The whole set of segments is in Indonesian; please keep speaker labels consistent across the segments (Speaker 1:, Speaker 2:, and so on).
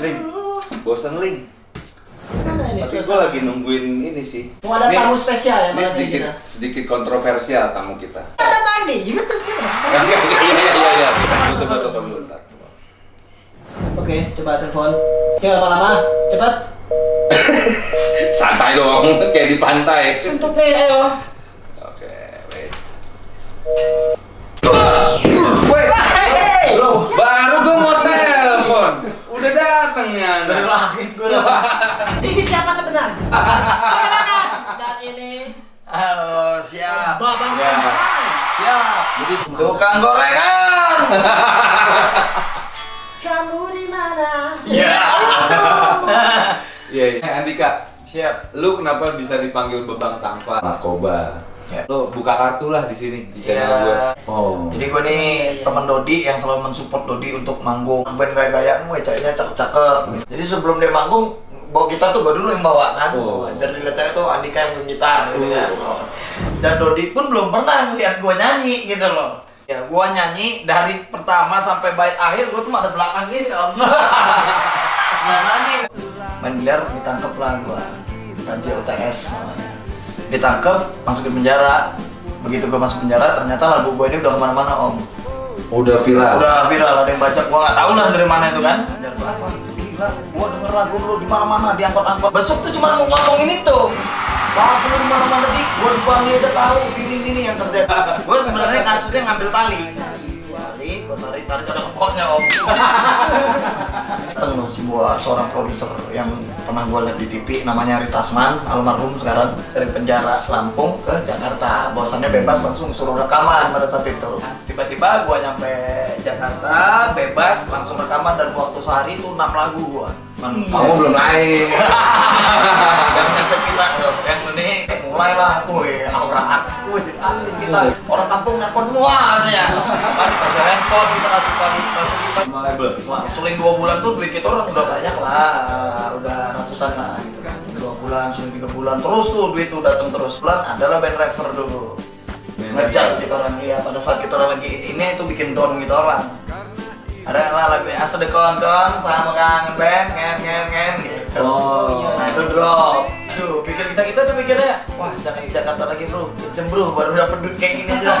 Speaker 1: Ling, bosan Ling. Tapi gue lagi nungguin ini sih.
Speaker 2: Mau ada tamu spesial ya
Speaker 1: Ini sedikit
Speaker 2: kita.
Speaker 1: sedikit kontroversial tamu kita.
Speaker 2: Ada tadi tuh coba.
Speaker 1: Iya iya iya iya iya. Tutup tutup tutup dulu ntar.
Speaker 2: Oke, coba telepon. Jangan lama-lama, cepat.
Speaker 1: Santai dong, kayak di pantai.
Speaker 2: Untuk nih,
Speaker 1: dateng ya.
Speaker 2: Dari langit gue Ini siapa sebenarnya? Dan ini
Speaker 3: Halo, siap.
Speaker 2: Babang
Speaker 1: Ya.
Speaker 3: Siap. Jadi tukang gorengan.
Speaker 2: Kamu di mana?
Speaker 3: Iya.
Speaker 1: Iya, iya. Eh, Andika,
Speaker 3: Siap.
Speaker 1: lu kenapa bisa dipanggil bebang tanpa narkoba?
Speaker 3: Ya.
Speaker 1: Lu buka kartu lah di sini di channel
Speaker 3: Iya.
Speaker 1: gue. Oh.
Speaker 3: Jadi gue nih teman Dodi yang selalu mensupport Dodi untuk manggung. Band gaya-gayaan gue ceweknya cakep-cakep. Jadi sebelum dia manggung bawa gitar tuh gue dulu yang bawa kan.
Speaker 1: Oh.
Speaker 3: Dan dilihat cewek tuh Andika yang main gitar gitu kan.
Speaker 1: Oh.
Speaker 3: Dan Dodi pun belum pernah ngeliat gue nyanyi gitu loh. Ya gue nyanyi dari pertama sampai bait akhir gue tuh ada belakang gini om. nah nyanyi. Main biliar ditangkep lah gue. Raja UTS namanya. Ditangkep masuk ke penjara. Begitu gue masuk penjara ternyata lagu gue ini udah ke mana-mana om.
Speaker 1: Udah viral.
Speaker 3: Udah viral ada yang baca gua nggak tahu lah dari mana itu kan. Dari apa? Gila, gua denger lagu lu di mana-mana diangkut-angkut. Besok tuh cuma mau ngomongin itu. Lagu lu di mana-mana di gua di Bali aja tahu ini ini yang terjadi. Gua sebenarnya kasusnya ngambil tali. Tali, gua tarik tarik ada kepotnya om. Dateng loh sebuah seorang produser yang pernah gua lihat di TV namanya Ari Tasman almarhum sekarang dari penjara Lampung ke Jakarta. Bahwasannya bebas langsung suruh rekaman pada saat itu. Tiba-tiba gua nyampe Jakarta bebas langsung rekaman dan waktu sehari itu 6 lagu gua. Men-
Speaker 1: Kamu belum naik.
Speaker 3: yang tuh, yang ini mulailah woi aura artis jadi artis kita. Orang kampung nelpon semua katanya kan dikasih handphone kita kasih kali kasih kita Wah, seling dua bulan tuh duit kita orang udah banyak lah. Udah ratusan lah gitu kan. Dua bulan seling tiga bulan. Terus tuh duit tuh datang terus. Bulan adalah band refer dulu.
Speaker 1: Refer.
Speaker 3: gitu orang iya pada saat kita orang lagi ini itu bikin down gitu orang. Ada lah lagu asa de kon kon sama kangen band ngen ngen ngen gitu.
Speaker 1: Oh.
Speaker 3: nah itu drop pikir kita kita tuh mikirnya wah jangan di Jakarta lagi bro bro baru dapet duit kayak gini aja.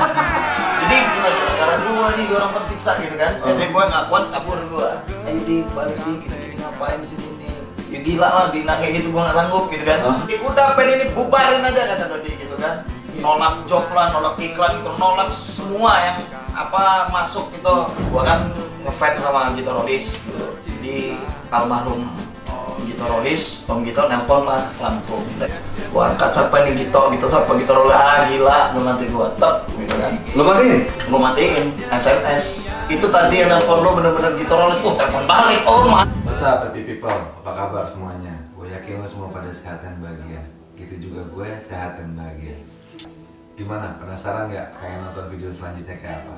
Speaker 3: Jadi gara-gara gua nih gua orang tersiksa gitu kan.
Speaker 1: Oh.
Speaker 3: jadi gua nggak kuat kabur gua. Ayo di balik di gini gini ngapain di sini? Nih ya gila lah di kayak gitu gua nggak sanggup gitu kan.
Speaker 1: Hah?
Speaker 3: ya udah band ini bubarin aja kata Dodi gitu kan. Nolak job lah nolak iklan gitu nolak semua yang apa masuk gitu. Gua kan ngefans sama gitarolis gitu. Jadi almarhum oh, gitarolis om Gito nelpon lah Lampung gua angkat siapa nih Gito Gito siapa gitarolis ah gila lu nanti gua tep gitu kan
Speaker 1: Lu matiin?
Speaker 3: lu matiin SMS itu tadi yang nelpon lu bener-bener gitarolis oh telepon balik oh ma
Speaker 4: What's up happy people? Apa kabar semuanya? Gue yakin lo semua pada sehat dan bahagia Gitu juga gue sehat dan bahagia Gimana? Penasaran nggak kayak nonton video selanjutnya kayak apa?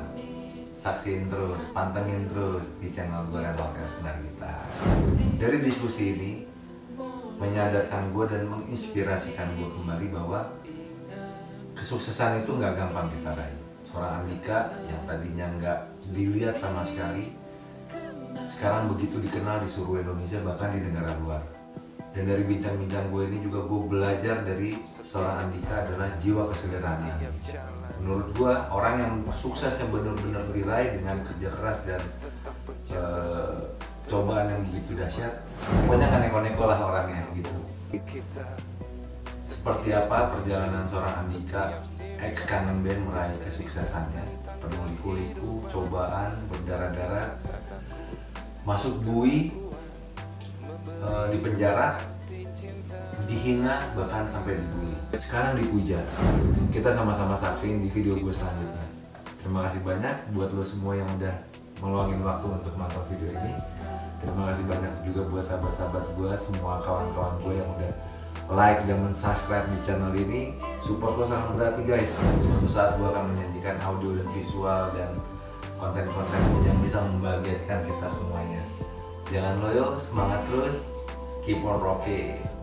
Speaker 4: Saksiin terus, pantengin terus di channel gue dan Podcast Benar Kita. Dari diskusi ini Menyadarkan gue dan menginspirasikan gue kembali bahwa Kesuksesan itu nggak gampang kita raih. Seorang Andika yang tadinya nggak dilihat sama sekali sekarang begitu dikenal di seluruh Indonesia bahkan di negara luar dan dari bincang-bincang gue ini juga gue belajar dari seorang Andika adalah jiwa kesederhanaan menurut gue orang yang sukses yang benar-benar diraih dengan kerja keras dan eh, cobaan yang begitu dahsyat pokoknya kan neko-neko lah orangnya gitu. Seperti apa perjalanan seorang Andika ex kangen band meraih kesuksesannya? Penuh liku-liku, cobaan, berdarah-darah. Masuk bui eh, di penjara dihina bahkan sampai dibully. Sekarang dipuja kita sama-sama saksiin di video gue selanjutnya. Terima kasih banyak buat lo semua yang udah meluangin waktu untuk nonton video ini. Terima kasih banyak juga buat sahabat-sahabat gue semua kawan-kawan gue yang udah like dan subscribe di channel ini. Support lo sangat berarti guys. Suatu saat gue akan menyajikan audio dan visual dan konten-konten yang bisa membahagiakan kita semuanya. Jangan loyo semangat terus. Keep on rocking